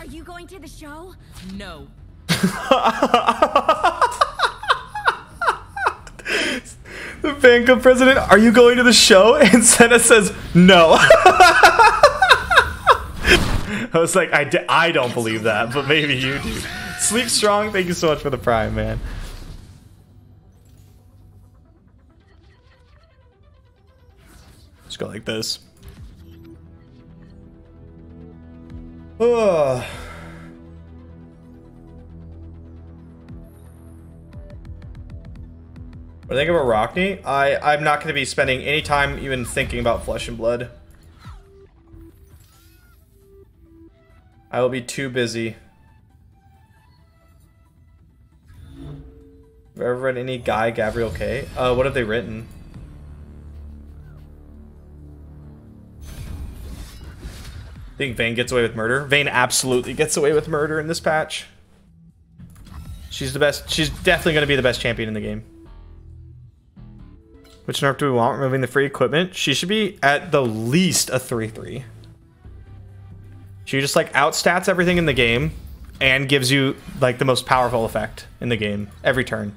Are you going to the show? No. The fan club president, are you going to the show? And Senna says, no. I was like, I, d- I don't believe that, but maybe you do. Sleep strong, thank you so much for the prime, man. Just go like this. Ugh. What do you think about Rockney? I, I'm not going to be spending any time even thinking about Flesh and Blood. I will be too busy. Have you ever read any Guy Gavriel Kay? Uh, what have they written? Think Vayne gets away with murder? Vayne absolutely gets away with murder in this patch. She's the best. She's definitely going to be the best champion in the game. Which nerf do we want? Removing the free equipment? She should be at the least a 3-3. She just like outstats everything in the game and gives you like the most powerful effect in the game every turn.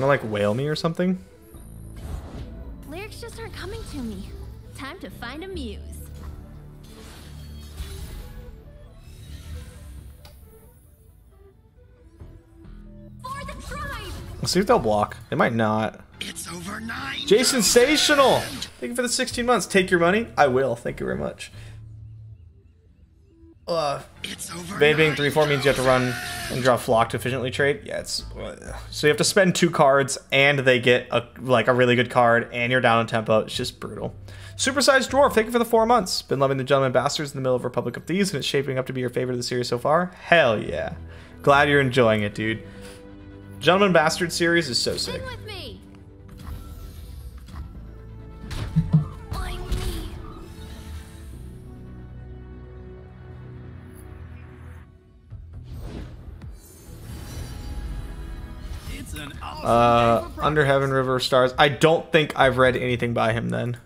Gonna like whale me or something? Lyrics just aren't coming to me. Time to find a muse. For the tribe! Let's see if they'll block. They might not. It's over nine. Jason Sensational! Thank you for the 16 months. Take your money? I will. Thank you very much. Uh, It's over. Vayne being 3-4 means you have to run and draw flock to efficiently trade. Yeah, it's so you have to spend two cards and they get a like a really good card and you're down on tempo. It's just brutal. Supersized Dwarf, thank you for the four months. Been loving the Gentleman Bastards in the middle of Republic of Thieves and it's shaping up to be your favorite of the series so far. Hell yeah. Glad you're enjoying it, dude. Gentleman Bastard series is so sick. Awesome Uh, Under Heaven River Stars. I don't think I've read anything by him then.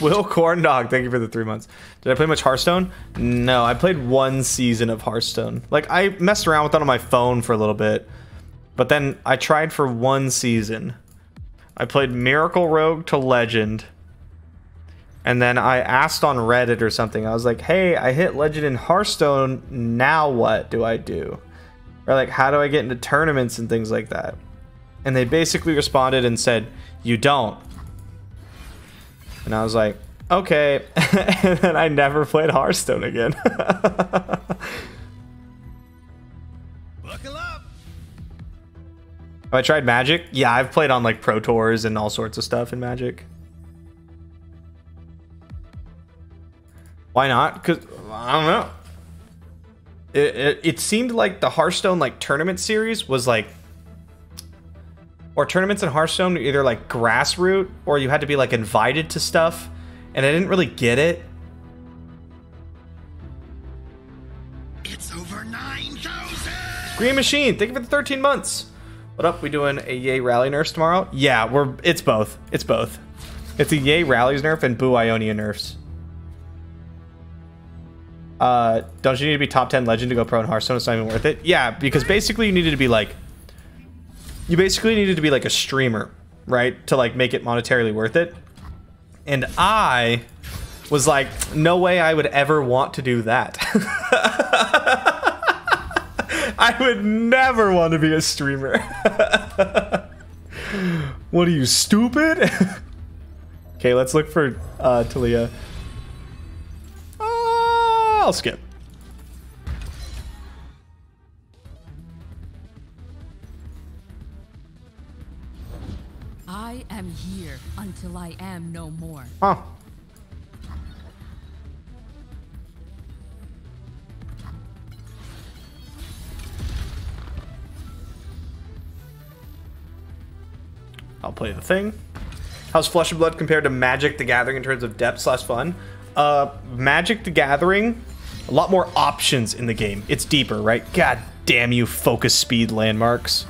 Will Corndog, thank you for the three months. Did I play much Hearthstone? No, I played one season of Hearthstone. Like I messed around with that on my phone for a little bit, but then I tried for one season. I played Miracle Rogue to Legend, and then I asked on Reddit or something. I was like, "Hey, I hit Legend in Hearthstone. Now what do I do?" Or like, "How do I get into tournaments and things like that?" And they basically responded and said, "You don't." And I was like, okay. and then I never played Hearthstone again. Have I tried Magic? Yeah, I've played on like Pro Tours and all sorts of stuff in Magic. Why not? Because I don't know. It, it, it seemed like the Hearthstone like tournament series was like, or tournaments in Hearthstone were either like grassroots or you had to be like invited to stuff, and I didn't really get it. It's over nine thousand. Green Machine, thank you for the 13 months. What up? We doing a Yay Rally nerfs tomorrow? Yeah, we're it's both. It's both. It's a Yay Rallies nerf and Boo Ionia nerfs. Uh, don't you need to be top 10 legend to go pro in Hearthstone? It's not even worth it. Yeah, because basically you needed to be like, you basically needed to be like a streamer, right, to like make it monetarily worth it. And I was like, no way I would ever want to do that. I would never want to be a streamer. what are you, stupid? okay, let's look for uh, Taliyah. Uh, I'll skip. I am no more. Huh. I'll play the thing. How's Flesh and Blood compared to Magic the Gathering in terms of depth slash fun? Uh, Magic the Gathering, a lot more options in the game. It's deeper, right? God damn you, focus speed landmarks.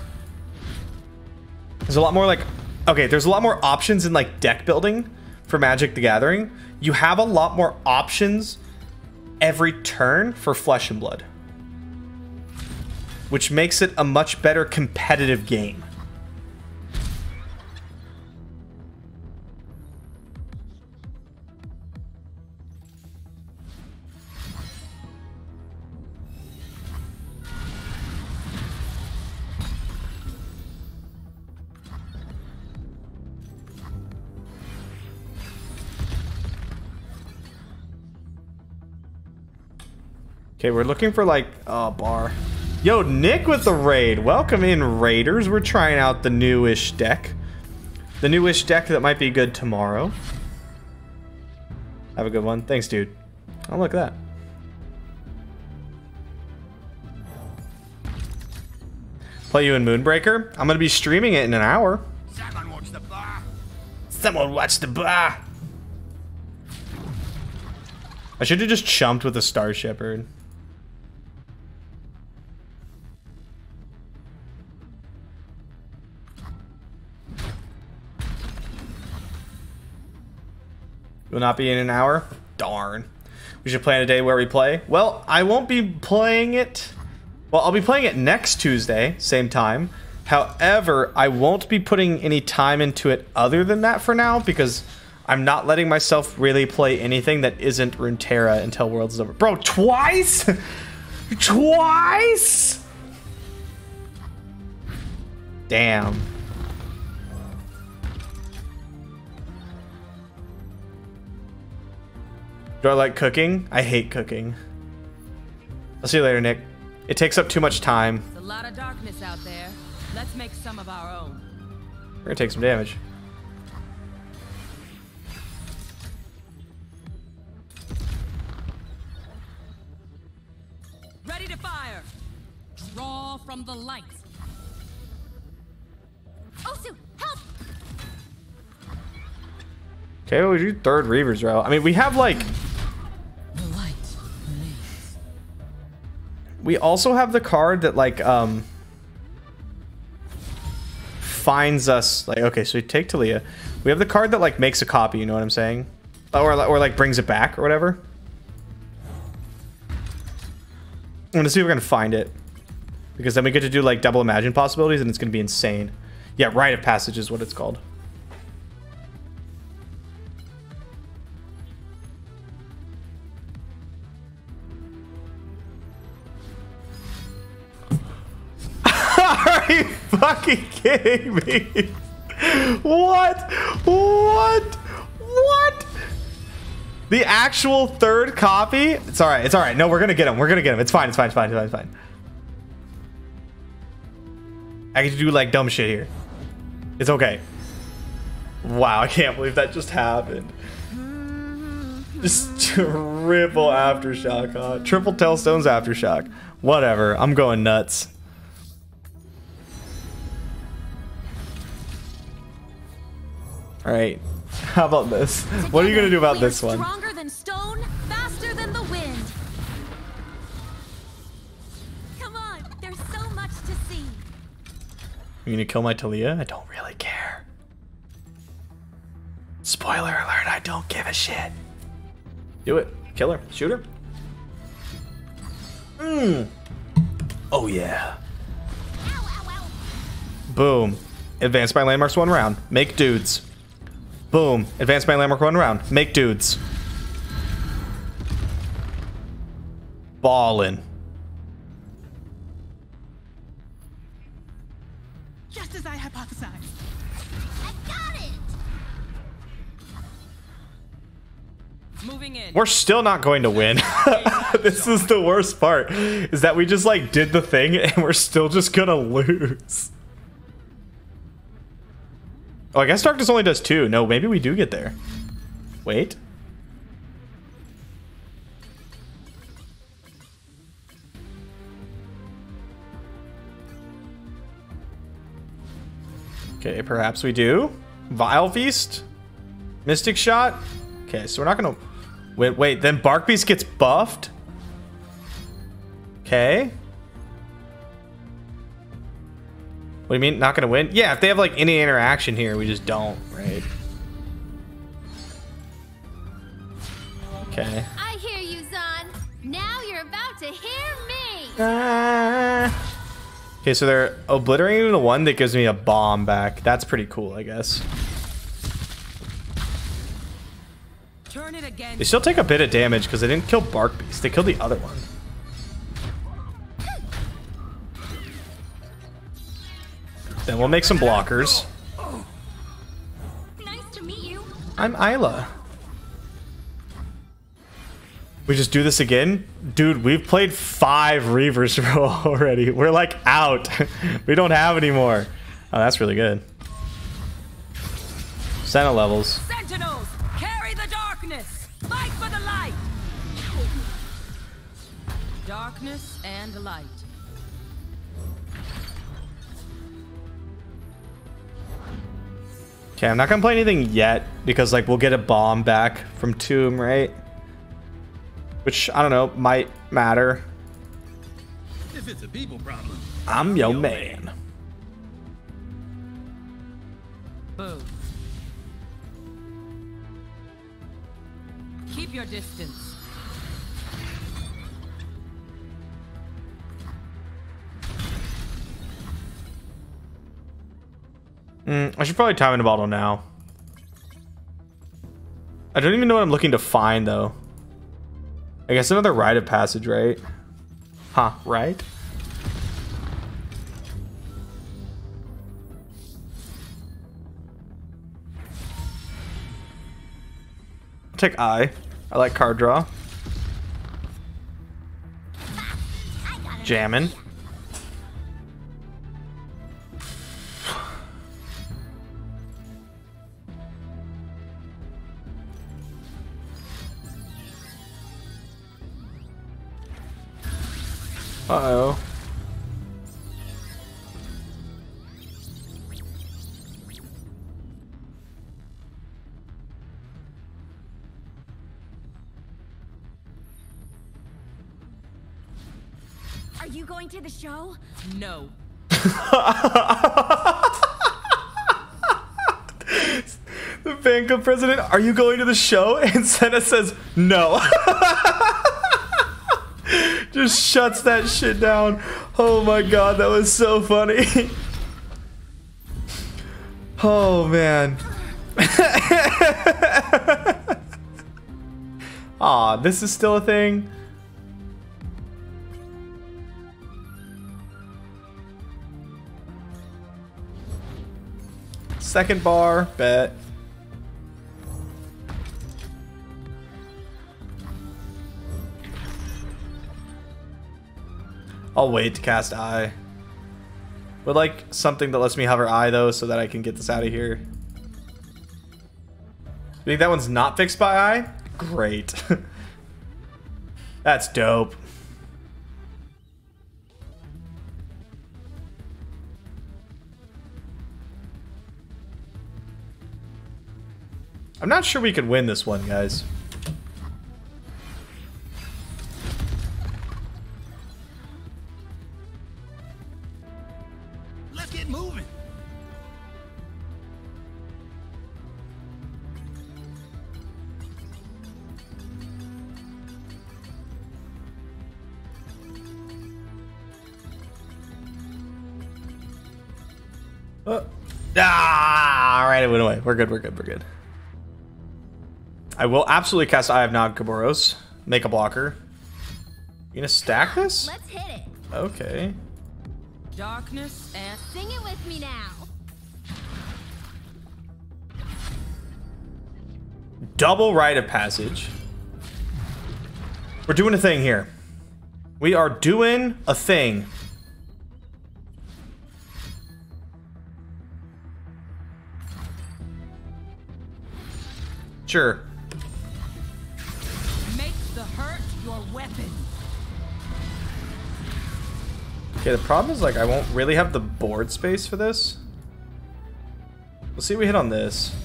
There's a lot more like okay, there's a lot more options in like deck building for Magic the Gathering. You have a lot more options every turn for Flesh and Blood, which makes it a much better competitive game. Okay, we're looking for like a oh, bar. Yo, Nick with the raid. Welcome in, Raiders. We're trying out the newish deck. The newish deck that might be good tomorrow. Have a good one. Thanks, dude. Oh, look at that. Play you in Moonbreaker? I'm going to be streaming it in an hour. Someone watch the bar. Someone watch the bar. I should have just chumped with a Star Shepherd. Will not be in an hour? Darn. We should plan a day where we play. Well, I won't be playing it. Well, I'll be playing it next Tuesday, same time. However, I won't be putting any time into it other than that for now because I'm not letting myself really play anything that isn't Runeterra until Worlds is over. Bro, twice? twice? Damn. Do I like cooking? I hate cooking. I'll see you later, Nick. It takes up too much time. There's a lot of darkness out there. Let's make some of our own. We're gonna take some damage. Ready to fire. Draw from the light. Oh, Osu, help! Okay, well, we do third Reaver's Row. I mean, we have like we also have the card that like um finds us like okay so we take Taliyah. We have the card that like makes a copy you know what I'm saying? Or, or like brings it back or whatever. I'm gonna see if we're gonna find it. Because then we get to do like double imagine possibilities and it's gonna be insane. Yeah rite of passage is what it's called fucking kidding me? What? What? What? The actual third copy? It's alright, it's alright. No, we're gonna get him. We're gonna get him. It's fine, it's fine, it's fine, it's fine, it's fine. I get to do like dumb shit here. It's okay. Wow, I can't believe that just happened. Just triple aftershock, huh? Triple Tailstones aftershock. Whatever, I'm going nuts. All right. How about this? What are you gonna do about this one? Stronger than stone, faster than the wind. Come on, there's so much to see. You gonna kill my Taliyah? I don't really care. Spoiler alert, I don't give a shit. Do it. Kill her. Shoot her. Mmm. Oh yeah. Ow, ow, ow. Boom. Advance by landmarks one round. Make dudes. Boom. Advance by landmark one round. Make dudes. Ballin'. Just as I hypothesized. I got it. Moving in. We're still not going to win. this is the worst part. Is that we just like did the thing and we're still just gonna lose. Oh, I guess darkness only does two. No, maybe we do get there. Wait. Okay, perhaps we do. Vile Feast? Mystic Shot? Okay, so we're not gonna... Wait, wait, then Bark Beast gets buffed? Okay. What do you mean, not gonna win? Yeah, if they have like any interaction here, we just don't, right? Okay. I hear you, Zon. Now you're about to hear me. Ah. Okay, so they're obliterating the one that gives me a bomb back. That's pretty cool, I guess. Turn it again. They still take a bit of damage because they didn't kill Bark Beast. They killed the other one. We'll make some blockers. Nice to meet you. I'm Isla. We just do this again? Dude, we've played five Reavers already. We're like out. we don't have any more. Oh, that's really good. Senate levels. Sentinels, carry the darkness. Fight for the light. Darkness and light. Okay, I'm not gonna play anything yet because like we'll get a bomb back from Tomb, right? Which I don't know might matter. If it's a people problem, I'm your man. Boom. Keep your distance. Mm, I should probably time in a bottle now. I don't even know what I'm looking to find though. I guess another rite of passage, right? Huh, right? Take I. I like card draw. Jammin'. Uh-oh. Are you going to the show? No. The fan club president, are you going to the show? And Senna says, no. Just shuts that shit down. Oh my god, that was so funny. Oh man. Aw, this is still a thing. Second bar, bet. I'll wait to cast Eye. Would like something that lets me hover Eye though, so that I can get this out of here. You think that one's not fixed by Eye? Great. That's dope. I'm not sure we can win this one, guys. Moving. Uh, ah, all right, it went away. We're good. We're good. We're good. I will absolutely cast Eye of Nagakabouros. Make a blocker. You gonna stack this? Let's hit it. Okay. Darkness and Sing it with me now. Double rite of passage. We're doing a thing here. We are doing a thing. Sure. make the hurt your weapon. Okay, the problem is like I won't really have the board space for this. Let's see we hit on this.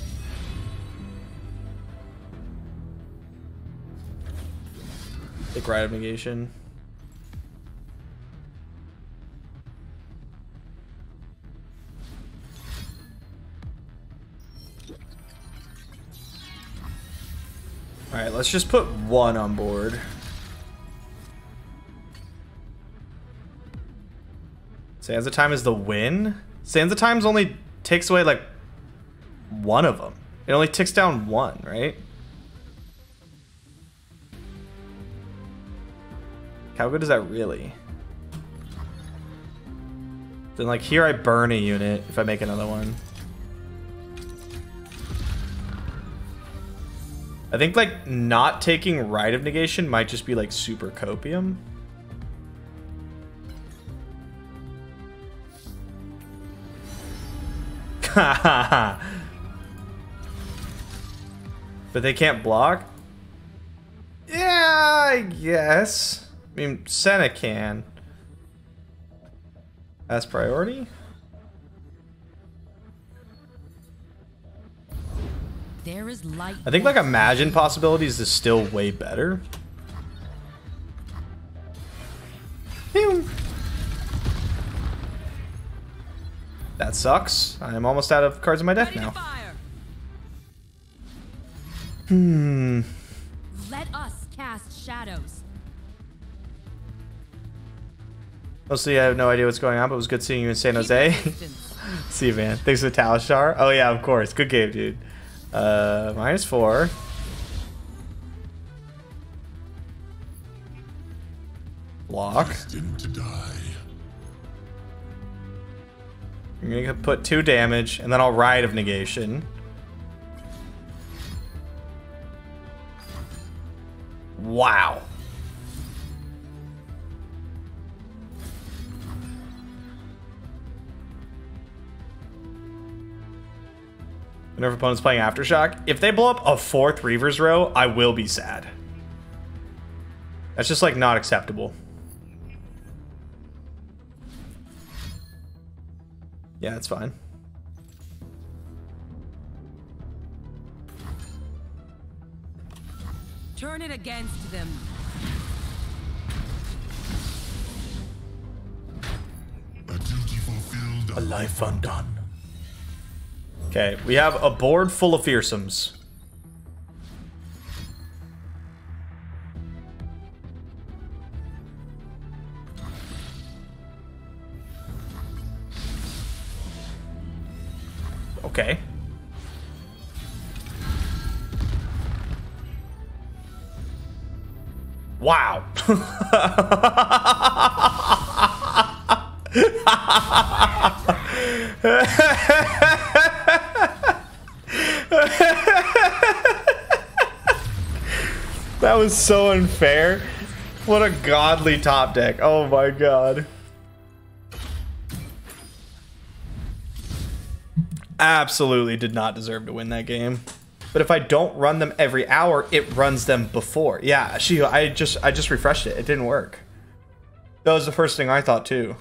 Take Rite of Negation. Alright, let's just put one on board. Sands of Time is the win? Sands of Time's only takes away like one of them. It only ticks down one, right? How good is that really? Then like here I burn a unit if I make another one. I think like not taking Rite of Negation might just be like super copium. but they can't block? Yeah, I guess. I mean, Senna can. As priority? There is light. I think like Imagine Possibilities is still way better. Pew. That sucks. I'm almost out of cards in my deck now. Hmm. Let us cast shadows. Mostly, I have no idea what's going on, but it was good seeing you in San Jose. Keep your distance. See you, man. Thanks for the Talishar. Oh, yeah, of course. Good game, dude. Uh, minus four. Block. Put two damage, and then I'll Rite of Negation. Wow. Whenever opponent's playing Aftershock, if they blow up a fourth Reaver's row, I will be sad. That's just like not acceptable. Yeah, it's fine. Turn it against them. A duty fulfilled. A life undone. Okay, we have a board full of fearsomes. That was so unfair. What a godly top deck. Oh my god. Absolutely did not deserve to win that game. But if I don't run them every hour, it runs them before. Yeah, she I just I just refreshed it. It didn't work. That was the first thing I thought too.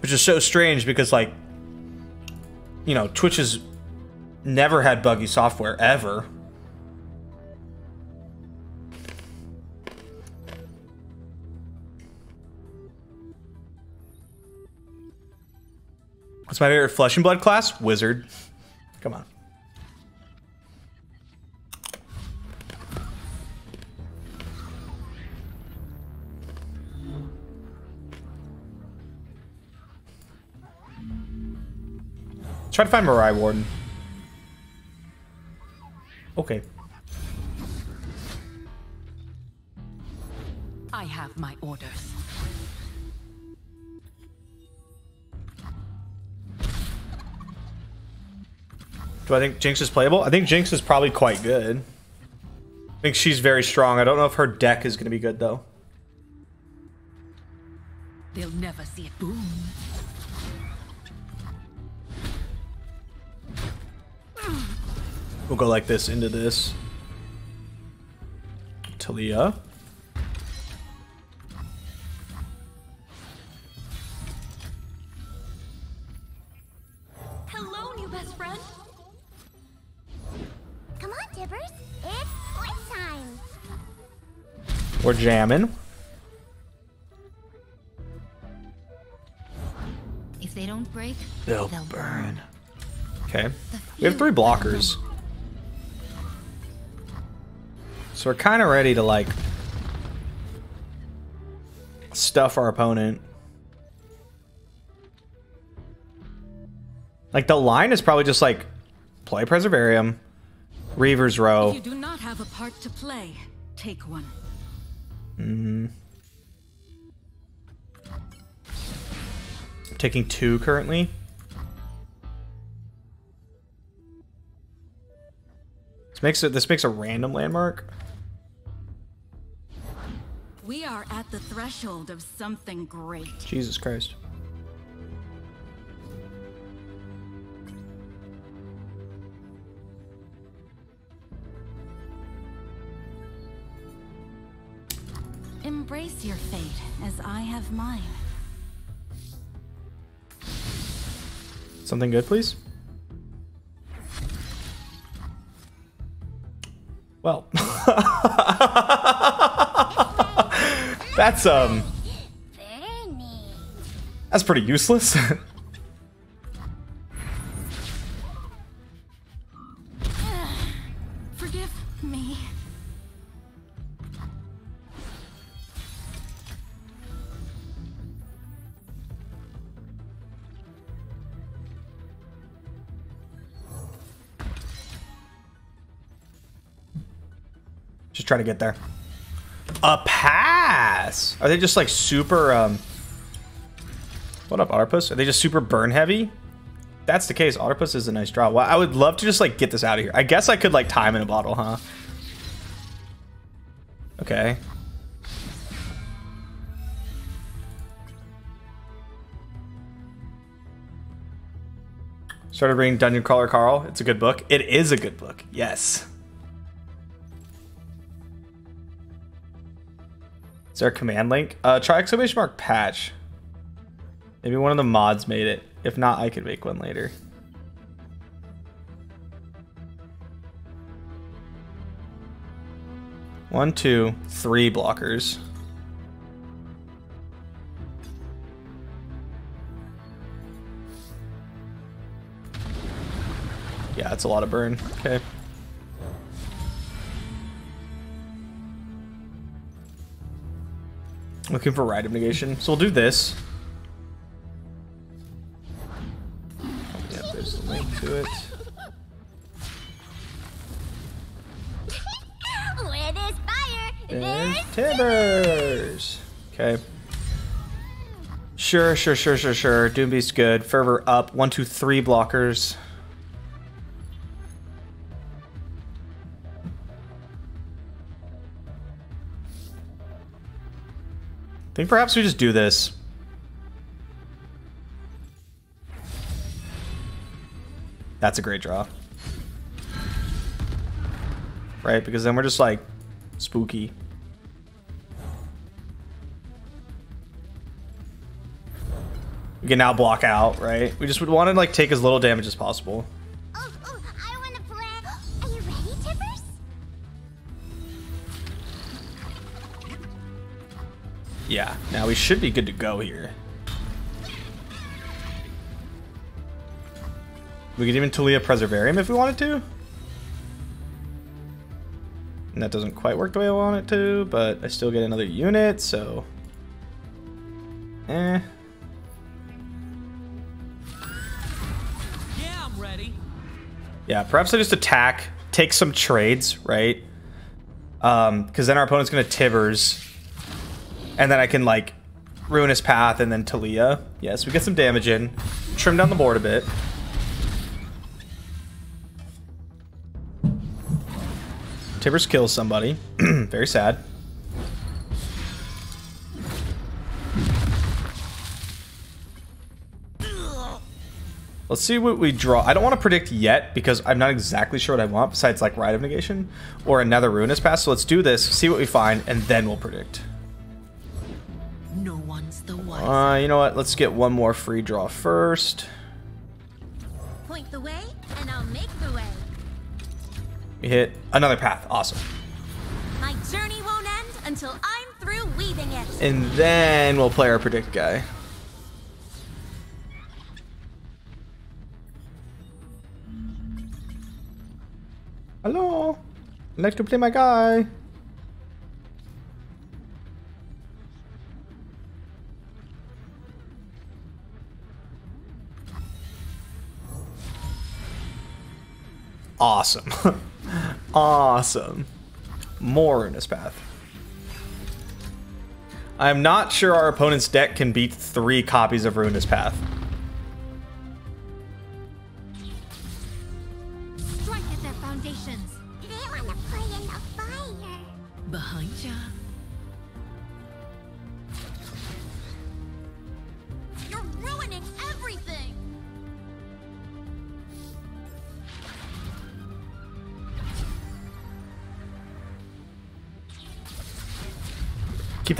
Which is so strange because like you know, Twitch has never had buggy software ever. What's my favorite flesh and blood class? Wizard. Come on. Try to find Mirai Warden. Okay. I have my orders. Do I think Jinx is playable? I think Jinx is probably quite good. I think she's very strong. I don't know if her deck is going to be good, though. They'll never see it boom. We'll go like this into this. Taliyah. Hello, new best friend. Come on, Tibbers. It's playtime. We're jamming. If they don't break, they'll, they'll burn. burn. Okay. We have three blockers. So we're kind of ready to like stuff our opponent. Like the line is probably just like play Preservarium, Reaver's Row. If you do not have a part to play, take one. Mm. taking two currently. This makes it this makes a random landmark. We are at the threshold of something great. Jesus Christ. Embrace your fate as I have mine. Something good, please. Well, that's um, that's pretty useless. Forgive me. just trying to get there. A pass. Are they just like super? um What up, Otterpuss? Are they just super burn heavy? That's the case. Otterpuss is a nice draw. Well, I would love to just like get this out of here. I guess I could like time in a bottle, huh? Okay. Started reading Dungeon Crawler Carl. It's a good book. It is a good book. Yes. Is there a command link? Uh, try exclamation mark patch. Maybe one of the mods made it. If not, I could make one later. One, two, three blockers. Yeah, that's a lot of burn. Okay. Looking for rite of negation. So we'll do this. Yep, there's the link to it. Where there's fire, There's there's Tibbers. Okay. Sure, sure, sure, sure, sure. Doombeast good. Fervor up. One, two, three blockers. Think perhaps we just do this. That's a great draw. Right? Because then we're just like spooky. We can now block out, right? We just would want to like take as little damage as possible. Yeah, now we should be good to go here. We could even Taliyah Preservarium if we wanted to. And that doesn't quite work the way I want it to, but I still get another unit, so... Eh. Yeah, I'm ready. Yeah, perhaps I just attack, take some trades, right? Um, because then our opponent's gonna Tibbers, and then I can like Ruinous Path and then Taliyah. Yes, we get some damage in, trim down the board a bit. Tibbers kills somebody. Very sad. Let's see what we draw. I don't want to predict yet because I'm not exactly sure what I want besides like Rite of Negation or another Ruinous Path. So let's do this, see what we find, and then we'll predict. Uh, you know what? Let's get one more free draw first. Point the way, and I'll make the way. We hit another path. Awesome. My journey won't end until I'm through weaving it. And then we'll play our predict guy. Hello. I'd like to play my guy. Awesome. awesome. More in path. I'm not sure our opponent's deck can beat three copies of Ruinous Path.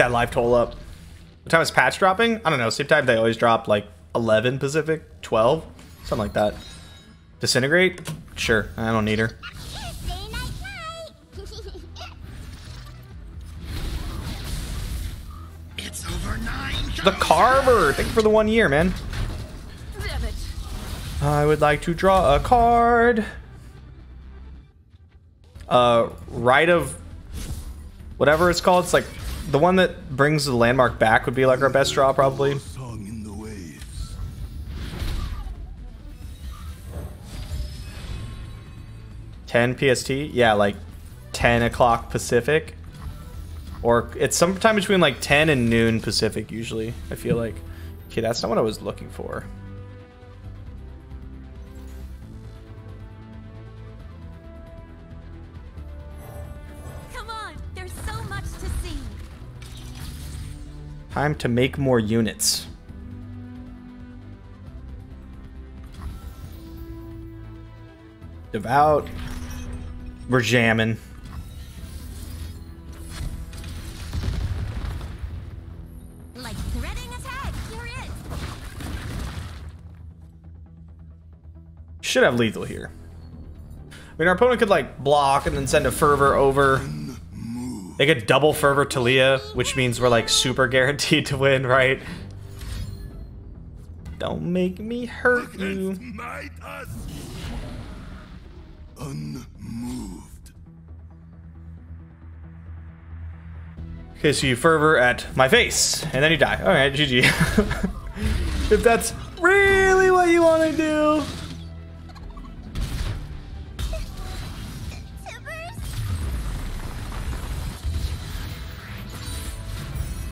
That life toll up. What time is patch dropping? I don't know. Same time they always drop like 11 Pacific, 12, something like that. Disintegrate? Sure. I don't need her. Say night night. It's over nine. The Carver! Thank you for the one year, man. I would like to draw a card. Uh, right of whatever it's called. It's like the one that brings the landmark back would be like our best draw, probably. Ten PST. Yeah, like ten o'clock Pacific. Or it's sometime between like ten and noon Pacific. Usually, I feel like. Okay, that's not what I was looking for. Time to make more units. Devout. We're jamming. Like threading a tag. Here it is. Should have lethal here. I mean, our opponent could like block and then send a fervor over. They could double fervor Taliyah, which means we're like super guaranteed to win, right? Don't make me hurt you. Unmoved. Okay, so you fervor at my face, and then you die. All right, GG. if that's really what you want to do.